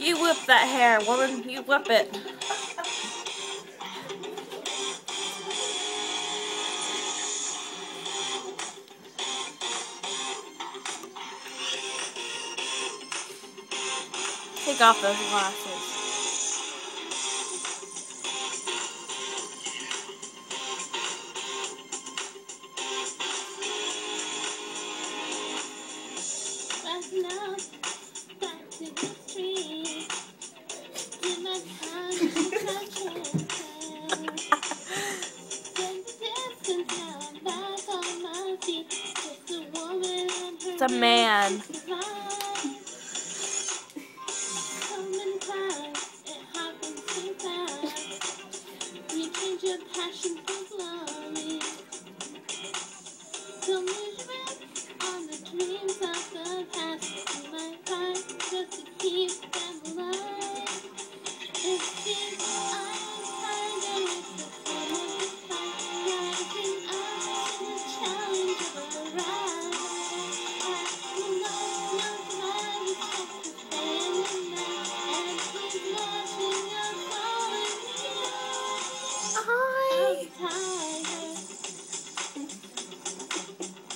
whip that hair, woman. You whip it. Take off those glasses. A man.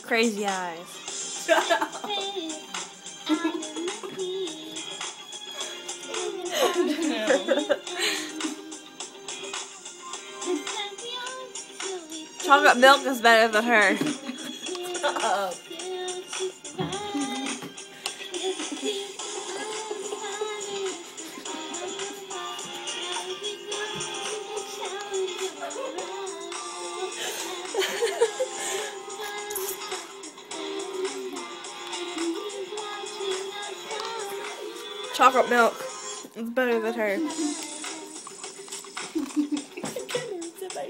Crazy eyes. Shut up. Chocolate milk is better than her. Chocolate milk It's better than her.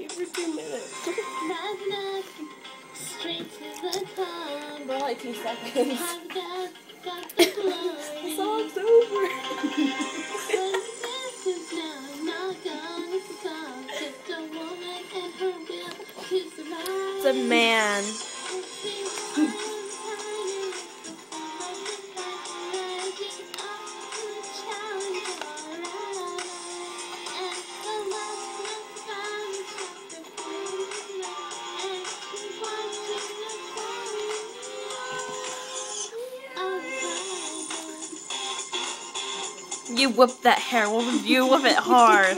for two minutes. For like two seconds. the song's over. it's a man. You whip that hair, woman. You whip it hard.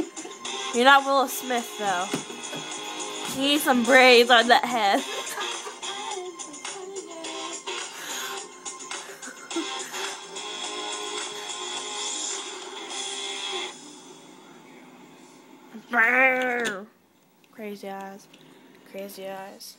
You're not Willow Smith, though. You need some braids on that head. Crazy eyes. Crazy eyes.